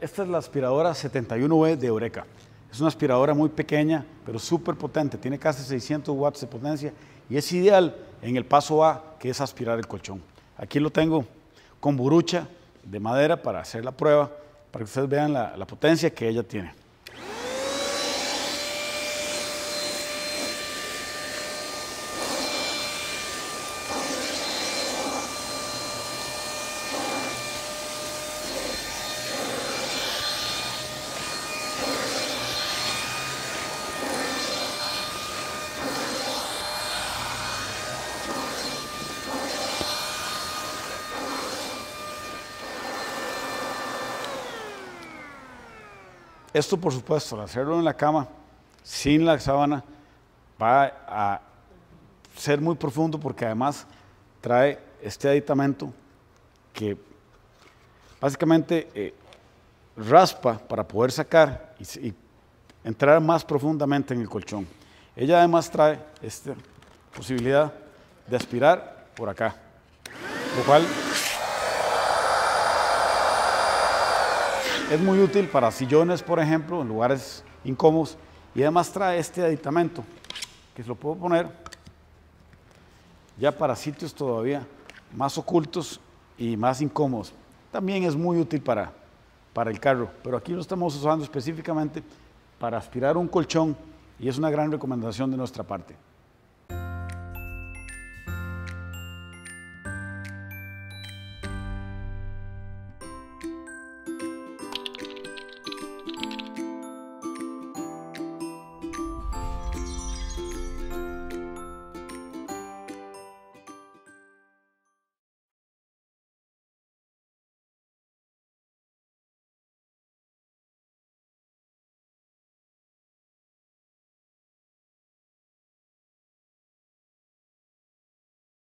Esta es la aspiradora 71B de Eureka. Es una aspiradora muy pequeña, pero súper potente. Tiene casi 600 watts de potencia y es ideal en el paso A, que es aspirar el colchón. Aquí lo tengo con burucha de madera para hacer la prueba, para que ustedes vean la potencia que ella tiene. Esto, por supuesto, hacerlo en la cama, sin la sábana, va a ser muy profundo porque además trae este aditamento que básicamente eh, raspa para poder sacar y, y, entrar más profundamente en el colchón. Ella además trae esta posibilidad de aspirar por acá, lo cual Es muy útil para sillones, por ejemplo, en lugares incómodos. Y además trae este aditamento, que se lo puedo poner ya para sitios todavía más ocultos y más incómodos. También es muy útil para, para el carro, pero aquí lo estamos usando específicamente para aspirar un colchón y es una gran recomendación de nuestra parte.